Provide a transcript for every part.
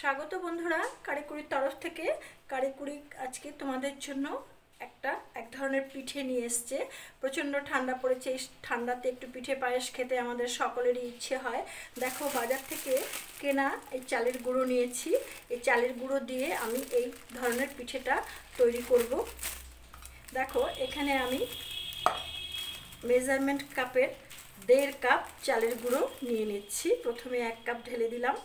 স্বাগত বন্ধুরা, কারিকুরির তরফ থেকে। কারিকুরি আজকে তোমাদের জন্য একটা এক ধরনের পিঠে নিয়ে এসছে। প্রচণ্ড ঠান্ডা পড়েছে এই ঠান্ডাতে একটু পিঠে পায়েস খেতে আমাদের সকলেরই ইচ্ছে হয়। দেখো, বাজার থেকে কেনা এই চালের গুঁড়ো নিয়েছি। এই চালের গুঁড়ো দিয়ে আমি এই ধরনের পিঠেটা তৈরি করব। দেখো, এখানে আমি মেজারমেন্ট কাপের দেড় কাপ চালের গুঁড়ো নিয়ে নিচ্ছি। প্রথমে এক কাপ ঢেলে দিলাম।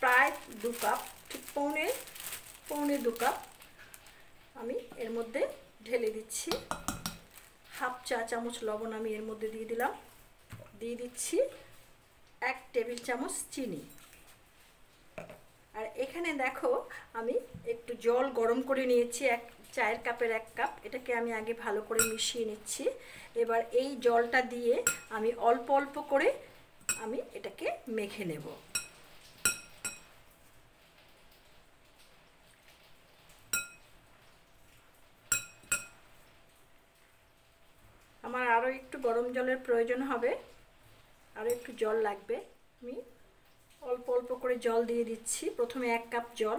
প্রায় দু কাপ, ঠিক পৌনে পৌনে দু কাপ আমি এর মধ্যে ঢেলে দিচ্ছি। হাফ চা চামচ লবণ আমি এর মধ্যে দিয়ে দিলাম। দিয়ে দিচ্ছি এক টেবিল চামচ চিনি। আর এখানে দেখো আমি একটু জল গরম করে নিয়েছি, এক চায়ের কাপের এক কাপ। এটাকে আমি আগে ভালো করে মিশিয়ে নিচ্ছি। এবার এই জলটা দিয়ে আমি অল্প অল্প করে আমি এটাকে মেখে নেব আমার আরও একটু গরম জলের প্রয়োজন হবে। আরও একটু জল লাগবে। আমি অল্প অল্প করে জল দিয়ে দিচ্ছি। প্রথমে এক কাপ জল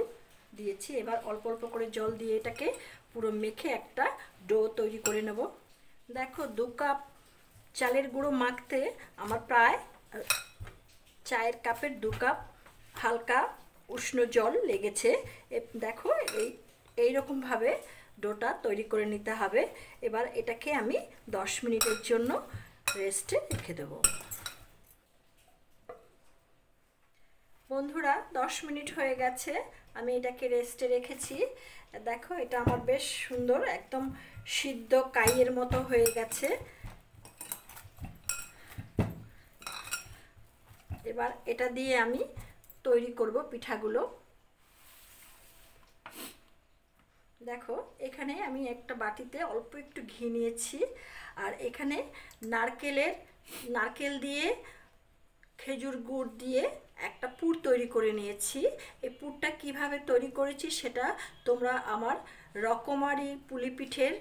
দিয়েছি। এবার অল্প অল্প করে জল দিয়ে এটাকে পুরো মেখে একটা ডো তৈরি করে নেব। দেখো, দু কাপ চালের গুঁড়ো মাখতে আমার প্রায়, চায়ের কাপের দু কাপ হালকা উষ্ণ জল লেগেছে। দেখো, এই, এইরকমভাবে ডোটা তৈরি করে নিতে হবে। এবার এটাকে আমি দশ মিনিটের জন্য রেস্টে রেখে দেবো। বন্ধুরা, দশ মিনিট হয়ে গেছে, আমি এটাকে রেস্টে রেখেছি। দেখো, এটা আমার বেশ সুন্দর, একদম সিদ্ধ কাইয়ের মতো হয়ে গেছে। এবার এটা দিয়ে আমি তৈরি করব পিঠাগুলো। দেখো, এখানে আমি একটা বাটিতে অল্প একটু ঘি নিয়েছি, আর এখানে নারকেলের, নারকেল দিয়ে খেজুর গুড় দিয়ে একটা পুর তৈরি করে নিয়েছি। এই পুরটা কীভাবে তৈরি করেছি সেটা তোমরা আমার রকমারি পুলি পিঠের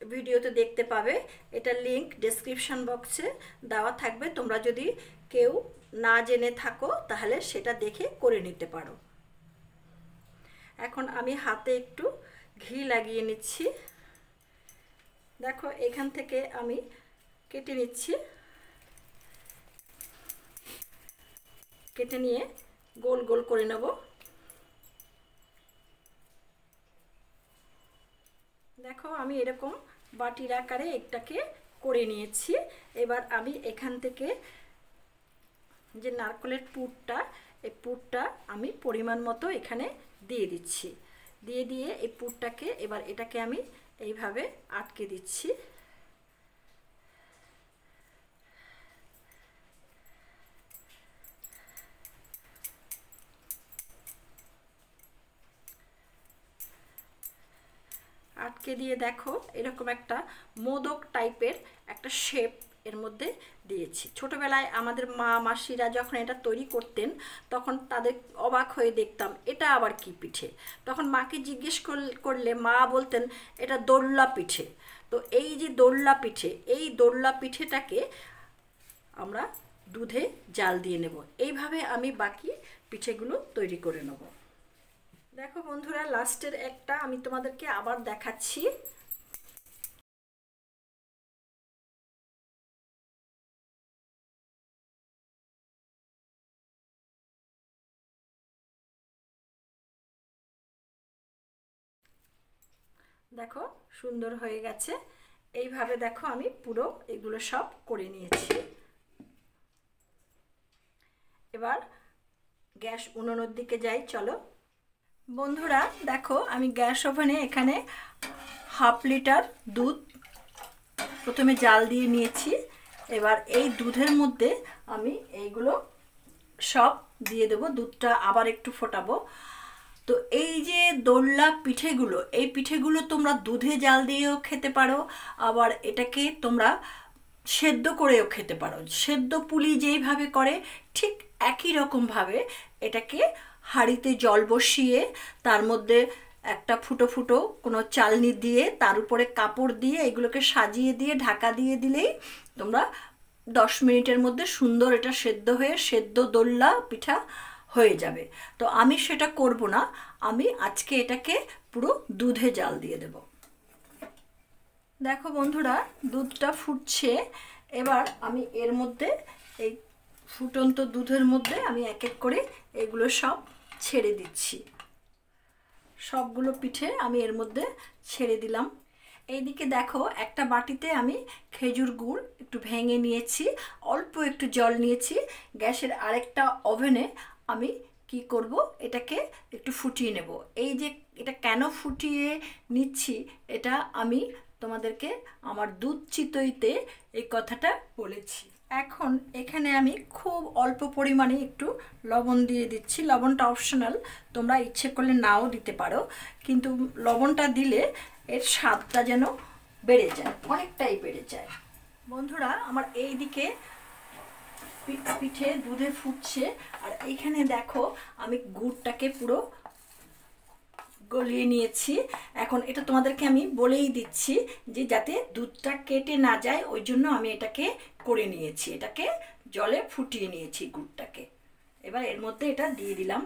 ভিডিওতে দেখতে পাবে। এটা লিংক ডেসক্রিপশান বক্সে দেওয়া থাকবে। তোমরা যদি কেউ না জেনে থাকো, তাহলে সেটা দেখে করে নিতে পারো। এখন আমি হাতে একটু ঘি লাগিয়ে নিচ্ছি। দেখো, এখান থেকে আমি কেটে নিচ্ছি। কেটে নিয়ে গোল গোল করে নেব। দেখো, আমি এরকম বাটির আকারে একটাকে করে নিয়েছি। এবার আমি এখান থেকে যে নারকলের পুরটা এই পুরটা আমি পরিমাণ মতো এখানে দিয়ে দিচ্ছি। দিয়ে দিয়ে এই পুরটাকে এবার এটাকে আমি এইভাবে আটকে দিচ্ছি। আটকে দিয়ে দেখো এরকম একটা মোদক টাইপের একটা শেপ এর মধ্যে দিয়েছি। ছোটোবেলায় আমাদের মা, মাসিরা যখন এটা তৈরি করতেন, তখন তাদের অবাক হয়ে দেখতাম, এটা আবার কি পিঠে? তখন মাকে জিজ্ঞেস করলে মা বলতেন, এটা দোল্লা পিঠে। তো এই যে দোল্লা পিঠে, এই দোল্লা পিঠেটাকে আমরা দুধে জাল দিয়ে নেব। এইভাবে আমি বাকি পিঠেগুলো তৈরি করে নেব। দেখো বন্ধুরা, লাস্টের একটা আমি তোমাদেরকে আবার দেখাচ্ছি। দেখো, সুন্দর হয়ে গেছে। এইভাবে দেখো আমি পুরো এগুলো সব করে নিয়েছি। এবার গ্যাস উনুনের দিকে যাই, চলো। বন্ধুরা, দেখো, আমি গ্যাস ওভেনে এখানে হাফ লিটার দুধ প্রথমে জাল দিয়ে নিয়েছি। এবার এই দুধের মধ্যে আমি এইগুলো সব দিয়ে দেবো। দুধটা আবার একটু ফোটাবো। তো এই যে দোল্লা পিঠেগুলো, এই পিঠেগুলো তোমরা দুধে জাল দিয়েও খেতে পারো, আবার এটাকে তোমরা সেদ্ধ করেও খেতে পারো। সেদ্ধ পুলি যেইভাবে করে, ঠিক একই রকমভাবে এটাকে হাঁড়িতে জল বসিয়ে, তার মধ্যে একটা ফুটো ফুটো কোনো চালনি দিয়ে, তার উপরে কাপড় দিয়ে, এগুলোকে সাজিয়ে দিয়ে, ঢাকা দিয়ে দিলেই তোমরা দশ মিনিটের মধ্যে সুন্দর এটা সেদ্ধ হয়ে, সেদ্ধ দোল্লা পিঠা হয়ে যাবে। তো আমি সেটা করব না, আমি আজকে এটাকে পুরো দুধে জাল দিয়ে দেব। দেখো বন্ধুরা, দুধটা ফুটছে। এবার আমি এর মধ্যে এই ফুটন্ত দুধের মধ্যে আমি এক এক করে এগুলো সব ছেড়ে দিচ্ছি। সবগুলো পিঠে আমি এর মধ্যে ছেড়ে দিলাম। এইদিকে দেখো, একটা বাটিতে আমি খেজুর গুড় একটু ভেঙে নিয়েছি, অল্প একটু জল নিয়েছি। গ্যাসের আরেকটা ওভেনে আমি কি করব? এটাকে একটু ফুটিয়ে নেব। এই যে এটা কেন ফুটিয়ে নিচ্ছি, এটা আমি তোমাদেরকে আমার দুধ চিতইতে এই কথাটা বলেছি। এখন এখানে আমি খুব অল্প পরিমাণে একটু লবণ দিয়ে দিচ্ছি। লবণটা অপশনাল তোমরা ইচ্ছে করলে নাও দিতে পারো। কিন্তু লবণটা দিলে এর স্বাদটা যেন বেড়ে যায়, অনেকটাই বেড়ে যায়। বন্ধুরা, আমার এই দিকে পিঠে দুধে ফুটছে। আর এইখানে দেখো, আমি গুড়টাকে পুরো গলিয়ে নিয়েছি। এখন এটা তোমাদেরকে আমি বলেই দিচ্ছি যে যাতে দুধটা কেটে না যায়, ওই জন্য আমি এটাকে করে নিয়েছি। এটাকে জলে ফুটিয়ে নিয়েছি গুড়টাকে। এবার এর মধ্যে এটা দিয়ে দিলাম।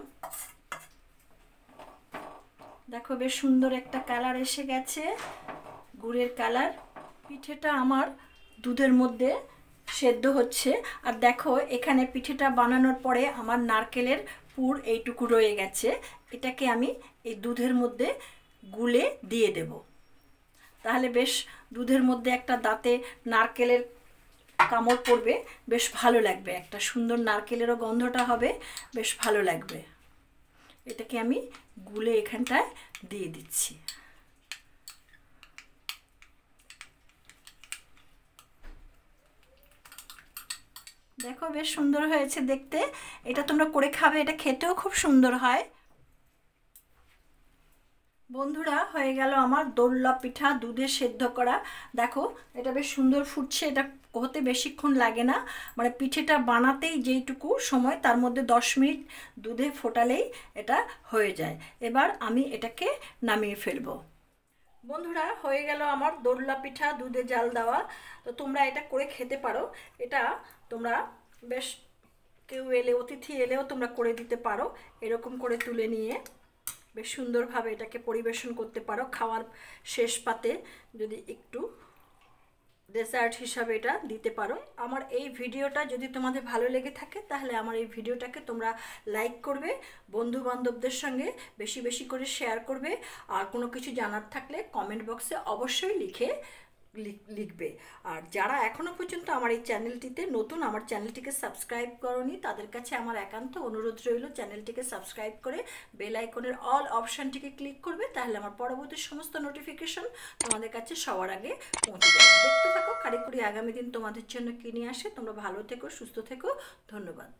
দেখো বেশ সুন্দর একটা কালার এসে গেছে। গুড়ের কালার। পিঠেটা আমার দুধের মধ্যে সেদ্ধ হচ্ছে। আর দেখো, এখানে পিঠেটা বানানোর পরে আমার নারকেলের পুর এইটুকু রয়ে গেছে। এটাকে আমি এই দুধের মধ্যে গুলে দিয়ে দেব। তাহলে বেশ দুধের মধ্যে একটা দাঁতে নারকেলের কামড় পড়বে, বেশ ভালো লাগবে। একটা সুন্দর নারকেলেরও গন্ধটা হবে, বেশ ভালো লাগবে। এটাকে আমি গুলে এখানটায় দিয়ে দিচ্ছি। দেখো বেশ সুন্দর হয়েছে দেখতে। এটা তোমরা করে খাবে, এটা খেতেও খুব সুন্দর হয়। বন্ধুরা, হয়ে গেল আমার দোল্লা পিঠা, দুধে সেদ্ধ করা। দেখো, এটা বেশ সুন্দর ফুটছে, এটা হতে বেশিক্ষণ লাগে না। মানে পিঠেটা বানাতেই যেইটুকু সময়, তার মধ্যে দশ মিনিট দুধে ফোটালেই এটা হয়ে যায়। এবার আমি এটাকে নামিয়ে ফেলব। বন্ধুরা, হয়ে গেল আমার দোল্লা পিঠা, দুধে জাল দেওয়া। তো তোমরা এটা করে খেতে পারো। এটা তোমরা বেশ কেউ এলে, অতিথি এলেও তোমরা করে দিতে পারো। এরকম করে তুলে নিয়ে বেশ সুন্দরভাবে এটাকে পরিবেশন করতে পারো খাওয়ার শেষ পাতে। যদি একটু ডেসার্ট হিসাবে এটা দিতে পারো। আমার এই ভিডিওটা যদি তোমাদের ভালো লেগে থাকে, তাহলে আমার এই ভিডিওটাকে তোমরা লাইক করবে বন্ধু বান্ধবদের সঙ্গে বেশি বেশি করে শেয়ার করবে। আর কোনো কিছু জানার থাকলে কমেন্ট বক্সে অবশ্যই লিখে লিখবে। আর যারা এখনও পর্যন্ত আমার এই চ্যানেলটিতে নতুন, আমার চ্যানেলটিকে সাবস্ক্রাইব করনি, তাদের কাছে আমার একান্ত অনুরোধ রইল চ্যানেলটিকে সাবস্ক্রাইব করে বেল আইকনের অল অপশানটিকে ক্লিক করবে, তাহলে আমার পরবর্তী সমস্ত নোটিফিকেশন তোমাদের কাছে সবার আগে পৌঁছে যাবে। দেখতে থাকো, কারিকুরি আগামী দিন তোমাদের জন্য কিনে আসে। তোমরা ভালো থেকো, সুস্থ থেকো। ধন্যবাদ।